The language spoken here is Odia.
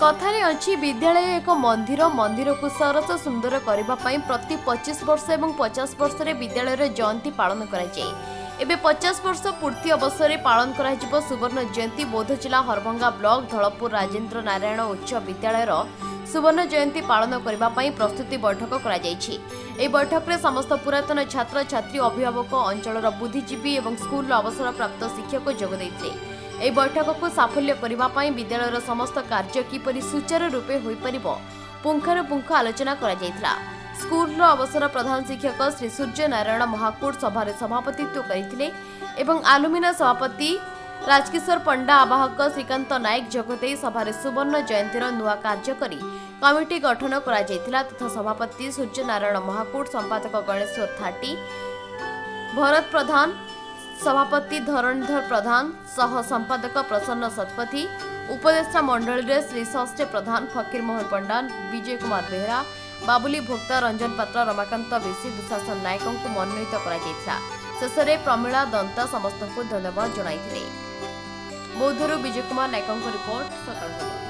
କଥାରେ ଅଛି ବିଦ୍ୟାଳୟ ଏକ ମନ୍ଦିର। ମନ୍ଦିରକୁ ସରସ ସୁନ୍ଦର କରିବା ପାଇଁ ପ୍ରତି ପଚିଶ ବର୍ଷ ଏବଂ ପଚାଶ ବର୍ଷରେ ବିଦ୍ୟାଳୟର ଜୟନ୍ତୀ ପାଳନ କରାଯାଏ। ଏବେ ପଚାଶ ବର୍ଷ ପୂର୍ତ୍ତି ଅବସରରେ ପାଳନ କରାଯିବ ସୁବର୍ଣ୍ଣ ଜୟନ୍ତୀ ବୌଦ୍ଧ ଜିଲ୍ଲା ହରଭଙ୍ଗା ବ୍ଲକ ଧଳପୁର ରାଜେନ୍ଦ୍ର ନାରାୟଣ ଉଚ୍ଚ ବିଦ୍ୟାଳୟର ସୁବର୍ଣ୍ଣ ଜୟନ୍ତୀ ପାଳନ କରିବା ପାଇଁ ପ୍ରସ୍ତୁତି ବୈଠକ କରାଯାଇଛି। ଏହି ବୈଠକରେ ସମସ୍ତ ପୁରାତନ ଛାତ୍ରଛାତ୍ରୀ ଅଭିଭାବକ ଅଞ୍ଚଳର ବୁଦ୍ଧିଜୀବୀ ଏବଂ ସ୍କୁଲର ଅବସରପ୍ରାପ୍ତ ଶିକ୍ଷକ ଯୋଗ ଦେଇଥିଲେ। ଏହି ବୈଠକକୁ ସାଫଲ୍ୟ କରିବା ପାଇଁ ବିଦ୍ୟାଳୟର ସମସ୍ତ କାର୍ଯ୍ୟ କିପରି ସୁଚାରୁ ରୂପେ ହୋଇପାରିବ ପୁଙ୍ଖାନୁପୁଙ୍ଖ ଆଲୋଚନା କରାଯାଇଥିଲା। ସ୍କୁଲର ଅବସର ପ୍ରଧାନ ଶିକ୍ଷକ ଶ୍ରୀ ସୂର୍ଯ୍ୟ ନାରାୟଣ ମହାକୁଡ଼ ସଭାରେ ସଭାପତିତ୍ୱ କରିଥିଲେ ଏବଂ ଆଲୁମିନା ସଭାପତି ରାଜକିଶୋର ପଣ୍ଡା ଆବାହକ ଶ୍ରୀକାନ୍ତ ନାୟକ ଯୋଗଦେଇ ସଭାରେ ସୁବର୍ଣ୍ଣ ଜୟନ୍ତୀର ନୂଆ କାର୍ଯ୍ୟ କରି କମିଟି ଗଠନ କରାଯାଇଥିଲା ତଥା ସଭାପତି ସୂର୍ଯ୍ୟ ନାରାୟଣ ମହାକୁଡ଼ ସମ୍ପାଦକ ଗଣେଶ୍ୱର ଥାଟି ଭରତ ପ୍ରଧାନ ସଭାପତି ଧରଣୀଧର ପ୍ରଧାନ ସହ ସମ୍ପାଦକ ପ୍ରସନ୍ନ ଶତପଥୀ ଉପଦେଷ୍ଟା ମଣ୍ଡଳୀରେ ଶ୍ରୀ ଷଷ୍ଠେ ପ୍ରଧାନ ଫକୀରମୋହନ ପଣ୍ଡା ବିଜୟ କୁମାର ବେହେରା ବାବୁଲି ଭୋକ୍ତା ରଞ୍ଜନ ପାତ୍ର ରମାକାନ୍ତ ବେଶୀ ଦୁଶାସନ ନାୟକଙ୍କୁ ମନୋନୀତ କରାଯାଇଥିଲା। ଶେଷରେ ପ୍ରମିଳା ଦନ୍ତା ସମସ୍ତଙ୍କୁ ଧନ୍ୟବାଦ ଜଣାଇଥିଲେ। ବୌଦ୍ଧରୁ ବିଜୟ କୁମାର ନାୟକଙ୍କ ରିପୋର୍ଟ ସକାଳ ଖବର